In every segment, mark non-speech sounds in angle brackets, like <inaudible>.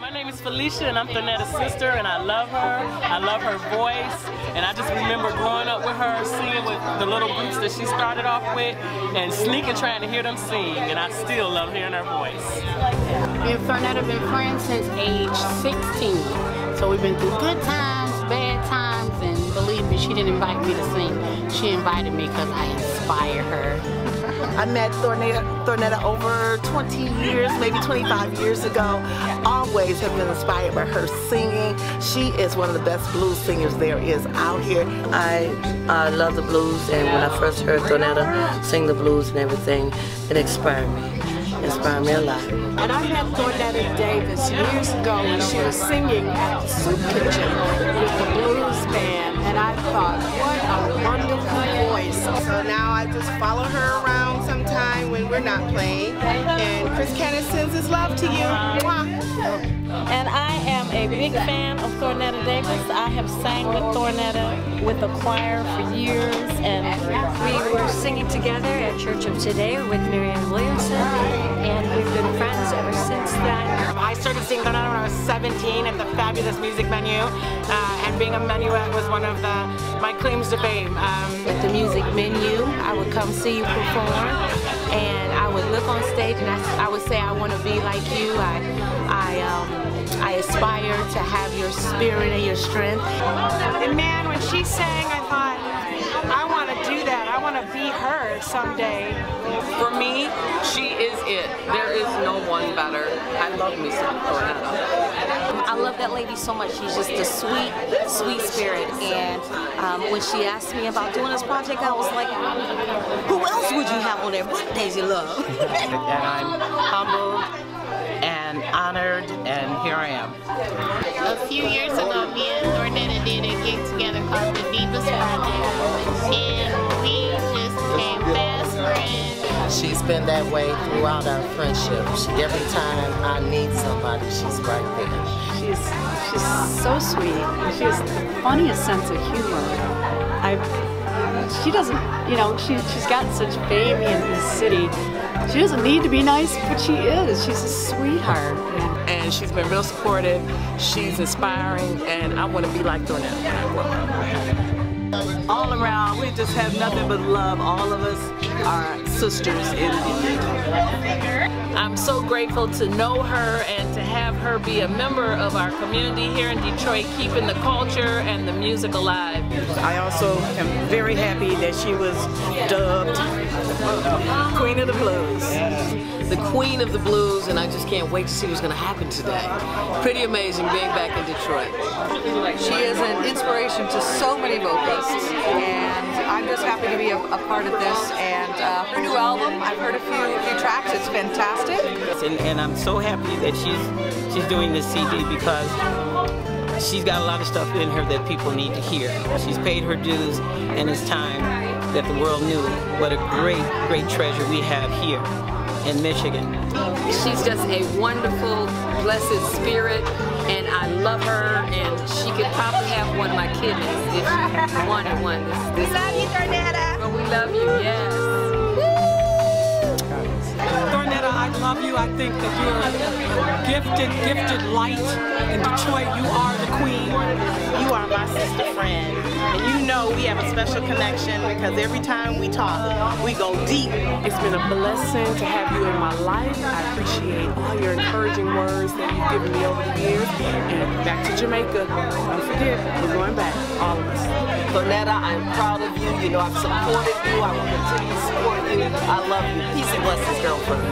My name is Felicia and I'm Thornetta's sister and I love her. I love her voice and I just remember growing up with her singing with the little groups that she started off with and sneaking trying to hear them sing and I still love hearing her voice. Me and Thornetta have been friends since age 16. So we've been through good times, bad times, and believe me, she didn't invite me to sing. She invited me because I inspire her. I met Thornetta, Thornetta over 20 years, maybe 25 years ago. Always have been inspired by her singing. She is one of the best blues singers there is out here. I uh, love the blues and when I first heard Thornetta sing the blues and everything, it inspired me. inspired me a lot. And I met Thornetta Davis years ago when she was singing at the Soup Kitchen with the blues band and I thought, what a wonderful voice. So now I just follow her around sometime when we're not playing. And Chris Kenneth sends his love to you. Mwah. And I am a big fan of Thornetta Davis. I have sang with Thornetta with the choir for years and we were singing together at Church of Today with Marianne Williamson and we've been friends ever since then. I started singing Thornetta when I was 17 at the Fabulous Music Menu uh, and being a menuet was one of the my claims to fame. Um, at the music menu, I would come see you perform and I would look on stage and I, I would say I want to be like you. I, I, um, I aspire to have your spirit and your strength. And man, when she sang, I thought, want to be her someday. For me, she is it. There is no one better. I love me some Thornetta. I love that lady so much. She's just a sweet, sweet spirit. And um, when she asked me about doing this project, I was like, who else would you have on there but Daisy Love? <laughs> and I'm humbled and honored and here I am. A few years ago, me and Thornetta did a gig together called the Divas Project. And we just became best friends. She's been that way throughout our friendship. She, every time I need somebody, she's right there. She's she's so sweet. She has the funniest sense of humor. I she doesn't, you know, she she's got such fame in this city. She doesn't need to be nice, but she is. She's a sweetheart. And she's been real supportive. She's inspiring, and I want to be like Thornetta all around, we just have nothing but love. All of us are sisters in indeed. I'm so grateful to know her and to have her be a member of our community here in Detroit, keeping the culture and the music alive. I also am very happy that she was dubbed Queen of the Blues the queen of the blues, and I just can't wait to see what's going to happen today. Pretty amazing being back in Detroit. She is an inspiration to so many vocalists, and I'm just happy to be a, a part of this. And uh, her new album, I've heard a few, a few tracks. It's fantastic. And, and I'm so happy that she's she's doing this CD because she's got a lot of stuff in her that people need to hear. She's paid her dues, and it's time that the world knew what a great, great treasure we have here in Michigan. She's just a wonderful, blessed spirit, and I love her, and she could probably have one of my kidneys if she wanted one. This, this we love you, Thornetta. Well, we love you, yes. I love you. I think that you're a gifted, gifted light. In Detroit, you are the queen. You are my sister friend. And you know we have a special connection because every time we talk, we go deep. It's been a blessing to have you in my life. I appreciate all your encouraging words that you've given me over the years. And back to Jamaica. Don't forget, we're going back, all of us. Thornetta, I'm proud of you. You know I've supported you. I will continue to support you. I love you. Peace and blessings, girlfriend.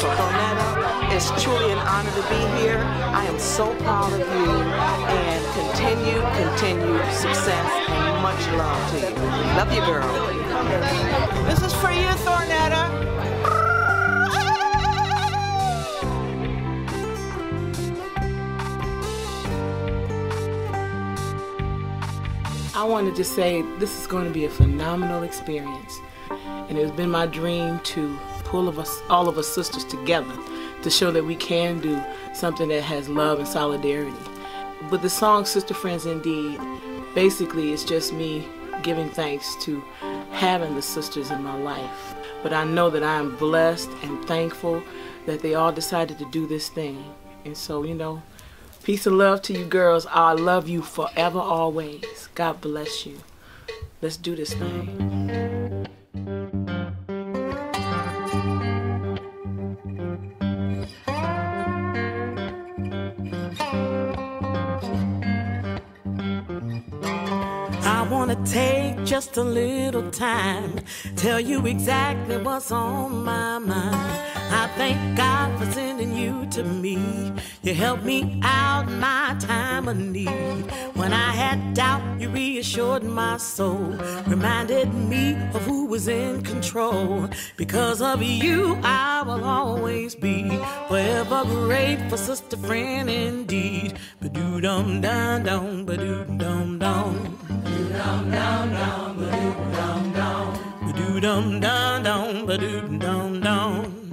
So Thornetta, it's truly an honor to be here. I am so proud of you and continue, continue success and much love to you. Love you, girl. This is for you, Thornetta. I wanted to say this is going to be a phenomenal experience. And it's been my dream to pull of us, all of us sisters together to show that we can do something that has love and solidarity. But the song Sister Friends Indeed, basically it's just me giving thanks to having the sisters in my life. But I know that I am blessed and thankful that they all decided to do this thing And so, you know, peace and love to you girls. I love you forever, always. God bless you. Let's do this thing. Take just a little time, tell you exactly what's on my mind. I thank God for sending you to me. You helped me out in my time of need. When I had doubt, you reassured my soul, reminded me of who was in control. Because of you, I will always be forever grateful, sister, friend indeed. Ba doo dum dum dum, ba doo dum dum. Ba-doo-dum dum dum, dum. Ba-doo-dum dum dum, ba-doo-dum dum. Ba-doo-dum dum dum, ba-doo-dum dum.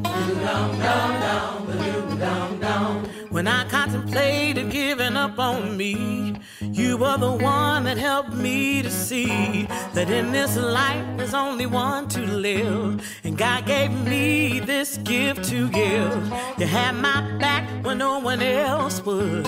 When I contemplated giving up on me, you were the one that helped me to see that in this life there's only one to live. And God gave me this gift to give. You had my back when no one else would.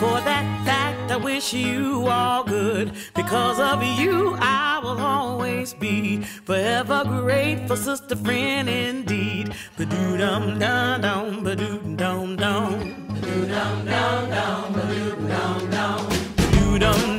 For that fact, I wish you all good. Because of you, I will always be forever grateful, sister, friend indeed. Ba-doo dum dum dum, ba-doo dum dum. Ba-doo dum dum dum, ba-doo dum dum dum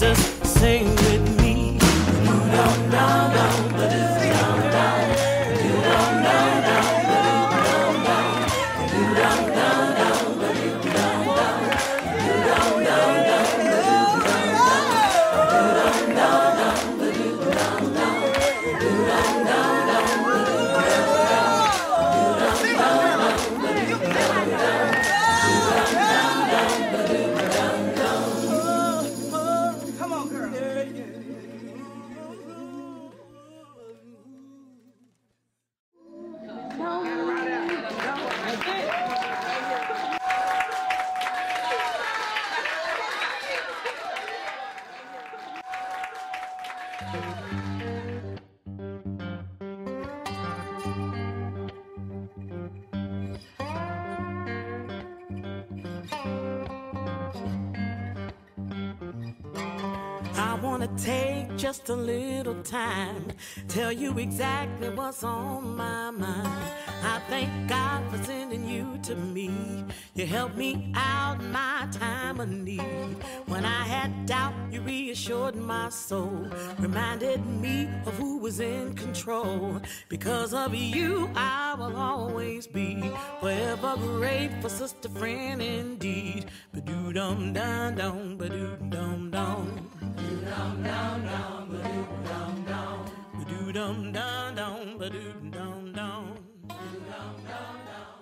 sisters sing wanna take just a little time, tell you exactly what's on my mind. I thank God for sending you to me. You helped me out in my time of need. When I had doubt, you reassured my soul, reminded me of who was in control. Because of you, I will always be forever grateful, sister, friend indeed. Ba doo dum dum dum, ba doo dum dum. Ba-doo-dum dum dum, ba-doo-dum dum. Ba-doo-dum dum dum, ba-doo-dum dum. Ba-doo-dum dum dum down, down, down.